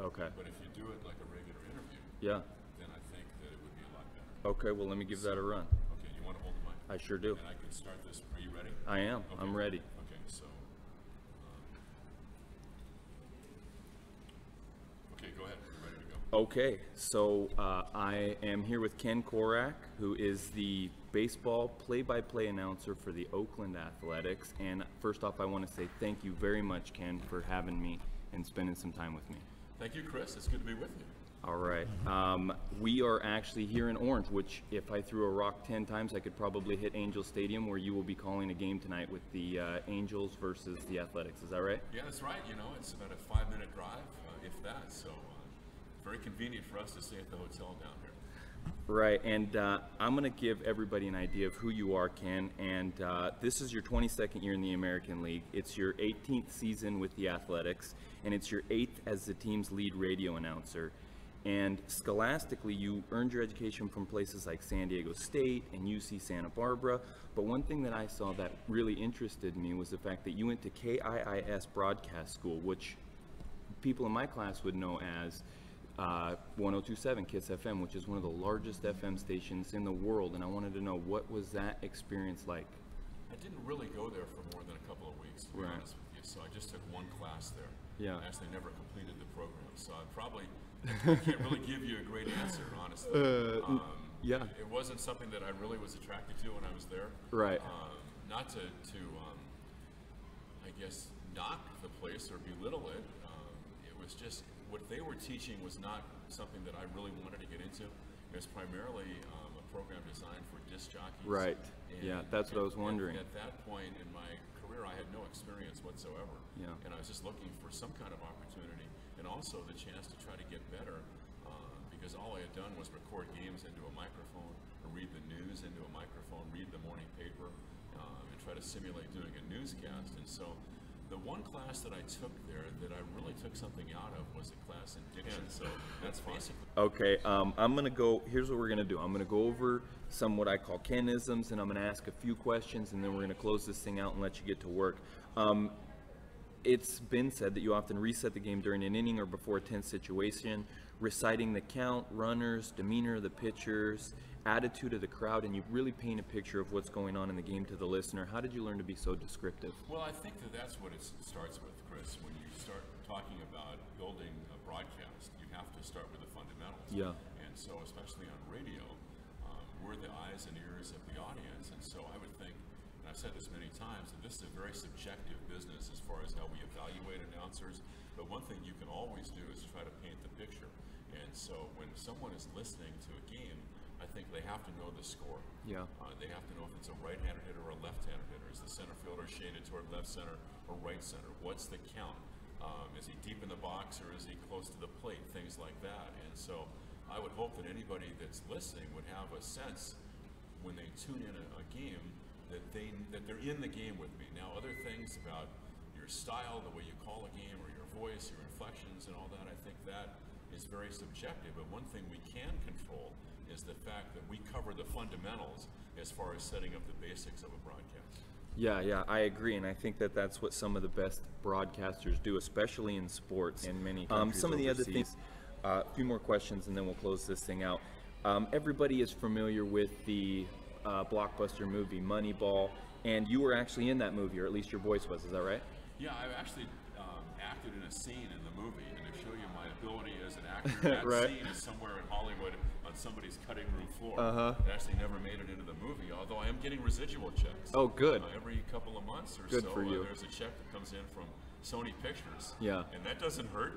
Okay. But if you do it like a regular interview, Yeah. then I think that it would be a lot better. Okay. Well, let me give that a run. Okay, you want to hold the mic? I sure do. And I can start this. Are you ready? I am. I'm ready. Okay, so. um, Okay, go ahead. Ready to go. Okay, so uh, I am here with Ken Korach, who is the baseball play-by-play announcer for the Oakland Athletics. And first off, I want to say thank you very much, Ken, for having me and spending some time with me. Thank you, Chris. It's good to be with you. All right. Um, we are actually here in Orange, which if I threw a rock 10 times, I could probably hit Angel Stadium, where you will be calling a game tonight with the uh, Angels versus the Athletics. Is that right? Yeah, that's right. You know, it's about a five-minute drive, uh, if that. So, uh, very convenient for us to stay at the hotel down here. Right, and uh, I'm going to give everybody an idea of who you are, Ken. And uh, this is your 22nd year in the American League. It's your 18th season with the Athletics, and it's your eighth as the team's lead radio announcer. And scholastically, you earned your education from places like San Diego State and UC Santa Barbara. But one thing that I saw that really interested me was the fact that you went to KIIS Broadcast School, which people in my class would know as uh, 1027 Kiss FM, which is one of the largest FM stations in the world. And I wanted to know what was that experience like? I didn't really go there for more than a couple of weeks, to be Right. honest with you. So I just took one class there. Yeah. I actually never completed the program, so I probably I can't really give you a great answer, honestly. um, Uh, yeah. It wasn't something that I really was attracted to when I was there. Right. Um, not to, to um, I guess, knock the place or belittle it. Um, it was just what they were teaching was not something that I really wanted to get into. It was primarily um, a program designed for disc jockeys. Right. Yeah, that's what I was wondering. At, that point in my career, I had no experience whatsoever. Yeah. And I was just looking for some kind of opportunity and also the chance to try to get better uh, because all I had done was record games into a microphone, or read the news into a microphone, read the morning paper, um, and try to simulate doing a newscast. And so the one class that I took there that I really took something out of was a class in diction. So that's basically Okay, um, I'm gonna go. Here's what we're gonna do. I'm gonna go over some what I call Kenisms, and I'm gonna ask a few questions, and then we're gonna close this thing out and let you get to work. Um, it's been said that you often reset the game during an inning or before a tense situation, reciting the count, runners, demeanor of the pitchers, attitude of the crowd, and you really paint a picture of what's going on in the game to the listener. How did you learn to be so descriptive? Well, I think that that's what it starts with, Chris. When you start talking about building a broadcast, you have to start with the fundamentals. Yeah. And so, especially on radio, um, we're the eyes and ears of the audience. And so, I would think, said this many times, that this is a very subjective business as far as how we evaluate announcers. But one thing you can always do is try to paint the picture. And so, when someone is listening to a game, I think they have to know the score. Yeah. Uh, they have to know if it's a right-handed hitter or a left-handed hitter. Is the center fielder shaded toward left center or right center? What's the count? Um, is he deep in the box or is he close to the plate? Things like that. And so I would hope that anybody that's listening would have a sense when they tune in a, a game that they that they're in the game with me. Now, other things about your style, the way you call a game, or your voice, your inflections, and all that, I think that is very subjective. But one thing we can control is the fact that we cover the fundamentals as far as setting up the basics of a broadcast. Yeah, yeah, I agree, and I think that that's what some of the best broadcasters do, especially in sports. In many um, countries some of the other overseas. things. uh, A few more questions, and then we'll close this thing out. Um, everybody is familiar with the uh, blockbuster movie Moneyball, and you were actually in that movie, or at least your voice was. Is that right? Yeah, I actually um, acted in a scene in the movie, and to show you my ability as an actor, that Right. scene is somewhere in Hollywood on somebody's cutting room floor. Uh-huh. It actually never made it into the movie, although I am getting residual checks. Oh, good. Uh, every couple of months or Good so, for uh, there's a check that comes in from Sony Pictures. Yeah. And that doesn't hurt.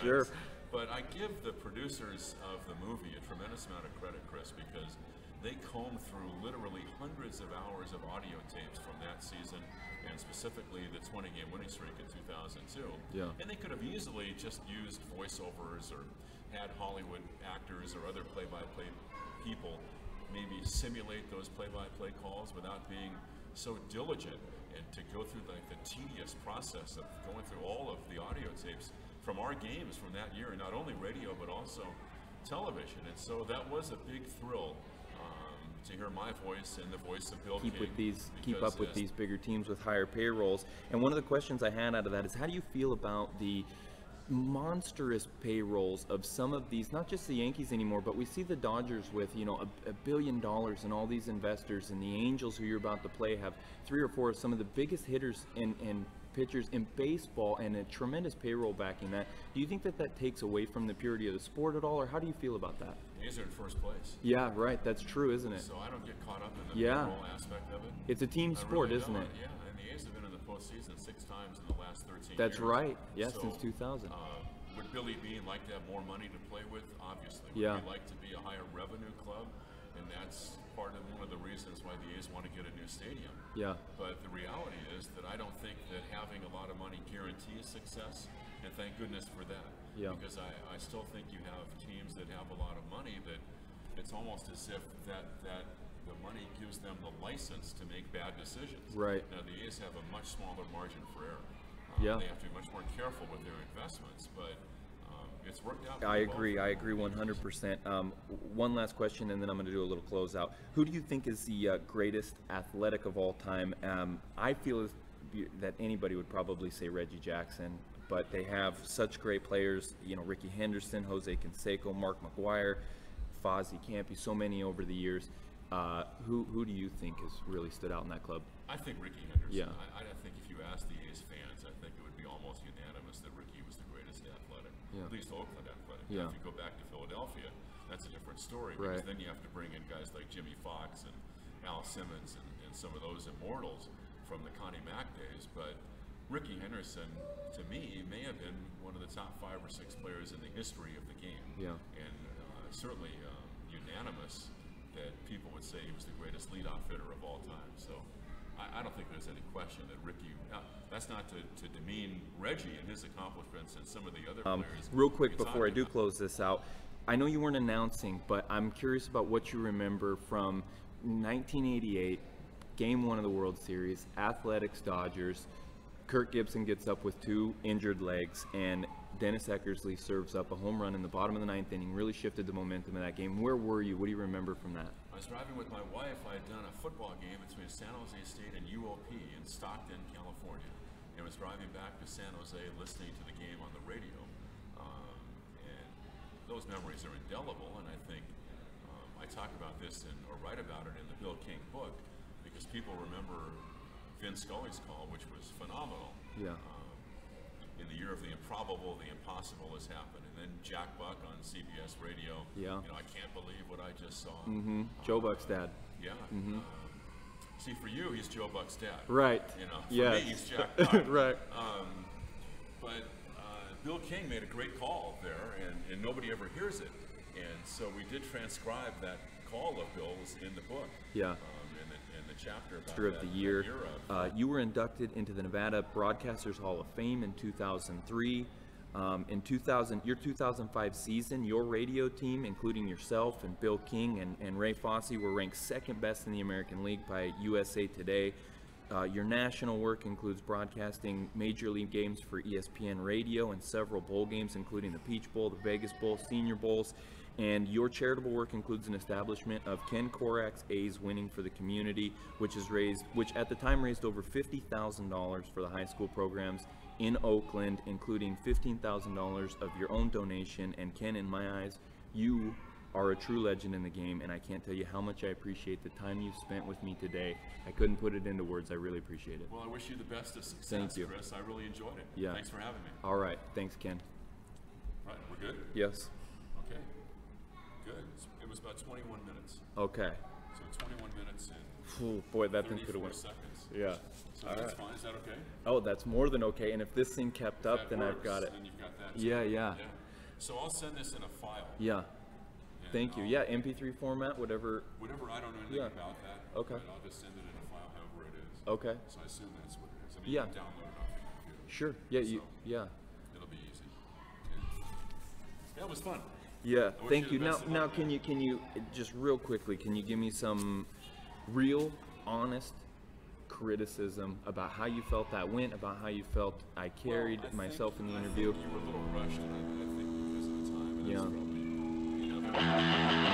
Sure. But I give the producers of the movie a tremendous amount of credit, Chris, because they combed through literally hundreds of hours of audio tapes from that season, and specifically the 20-game winning streak in 2002. Yeah. And they could have easily just used voiceovers or had Hollywood actors or other play-by-play people maybe simulate those play-by-play calls without being so diligent and to go through like the tedious process of going through all of the audio tapes from our games from that year, not only radio but also television. And so that was a big thrill to hear my voice and the voice of Bill keep King. with these keep up with these bigger teams with higher payrolls. And one of the questions I had out of that is how do you feel about the monstrous payrolls of some of these not just the Yankees anymore but we see the Dodgers with you know a, a billion dollars and all these investors and the Angels who you're about to play have three or four of some of the biggest hitters and, and pitchers in baseball and a tremendous payroll backing that do you think that that takes away from the purity of the sport at all or how do you feel about that A's are in first place. yeah right that's true isn't it So I don't get caught up in the Yeah. aspect of it. it's a team I sport really isn't it Yeah, and the A's have been in the postseason six times in the last 13 That's years. right. Yeah, So, since 2000. Uh, would Billy Beane like to have more money to play with? Obviously. Would Yeah. he like to be a higher revenue club? And that's part of one of the reasons why the A's want to get a new stadium. yeah But the reality is that I don't think that having a lot of money guarantees success, and thank goodness for that. Yeah. Because I, I still think you have teams that have a lot of money that it's almost as if that, that the money gives them the license to make bad decisions. Right. Now, the A's have a much smaller margin for error. Um, Yeah. They have to be much more careful with their investments, but um, it's worked out. I agree. I agree 100%. Um, one last question, and then I'm going to do a little closeout. Who do you think is the uh, greatest athletic of all time? Um, I feel as- that anybody would probably say Reggie Jackson, but they have such great players. You know, Rickey Henderson, Jose Canseco, Mark McGwire, Fosse Campy, so many over the years. Uh, who who do you think has really stood out in that club? I think Rickey Henderson. Yeah. I, I think if you ask the A's fans, I think it would be almost unanimous that Ricky was the greatest athletic, Yeah. at least Oakland athletic. Yeah. Now, if you go back to Philadelphia, that's a different story because Right. then you have to bring in guys like Jimmie Foxx and Al Simmons and, and some of those immortals from the Connie Mack days. But Rickey Henderson, to me, may have been one of the top five or six players in the history of the game. Yeah. And uh, certainly um, unanimous that people would say he was the greatest leadoff hitter of all time. So I, I don't think there's any question that Ricky. Now, that's not to, to demean Reggie and his accomplishments and some of the other Um, players. real quick before I do about. close this out, I know you weren't announcing, but I'm curious about what you remember from 1988, Game One of the World Series, Athletics Dodgers. Kirk Gibson gets up with two injured legs, and Dennis Eckersley serves up a home run in the bottom of the ninth inning. Really shifted the momentum of that game. Where were you? What do you remember from that? I was driving with my wife. I had done a football game between San Jose State and UOP in Stockton, California. And was driving back to San Jose listening to the game on the radio. Um, and those memories are indelible. And I think um, I talk about this in, or write about it in the Bill King book because people remember Vin Scully's call, which was phenomenal. Yeah. Um, in the year of the improbable, the impossible has happened. And then Jack Buck on CBS Radio. Yeah. You know, I can't believe what I just saw. Mm-hmm. Joe Buck's dad. Yeah. Um, see, for you, he's Joe Buck's dad. Right. You know, for Yes. me, he's Jack Buck. right. But uh, Bill King made a great call there, and, and nobody ever hears it. And so we did transcribe that call of Bill's in the book. Yeah. Um, of the Year. Uh, you were inducted into the Nevada Broadcasters Hall of Fame in 2003. Um, in 2000, your 2005 season, your radio team, including yourself and Bill King and, and Ray Fosse, were ranked second best in the American League by USA Today. Uh, your national work includes broadcasting major league games for ESPN Radio and several bowl games, including the Peach Bowl, the Vegas Bowl, Senior Bowls. And your charitable work includes an establishment of Ken Korach's A's Winning for the Community, which has raised, which at the time raised over $50,000 for the high school programs in Oakland, including $15,000 of your own donation. And Ken, in my eyes, you are a true legend in the game, and I can't tell you how much I appreciate the time you've spent with me today. I couldn't put it into words. I really appreciate it. Well, I wish you the best of success, Thank you. Chris. I really enjoyed it. Yeah. Thanks for having me. All right. Thanks, Ken. Right, we're good? Yes. Okay. Good. It was about 21 minutes. Okay. So 21 minutes in. Oh, boy, that thing could have went. seconds. Yeah. So All that's right. fine. Is that okay? Oh, that's more than okay. And if this thing kept If up, then I've got it. Got. Yeah, too. yeah. So I'll send this in a file. Yeah. Thank you. I'll- Yeah, MP3 format, whatever. Whatever, I don't know anything Yeah. about that. Okay. I'll just send it in a file, however it is. Okay. So I assume that's what it is. I mean, Yeah. you can download it off your computer. Sure. Yeah. You. Yeah. It'll be easy. Yeah. That was fun. Yeah, thank you. Now, now, can you can you just real quickly? Can you give me some real, honest criticism about how you felt that went, about how you felt I carried Well, I myself in the I interview? you were a little rushed, I, I think because of the time, and Yeah. Probably, you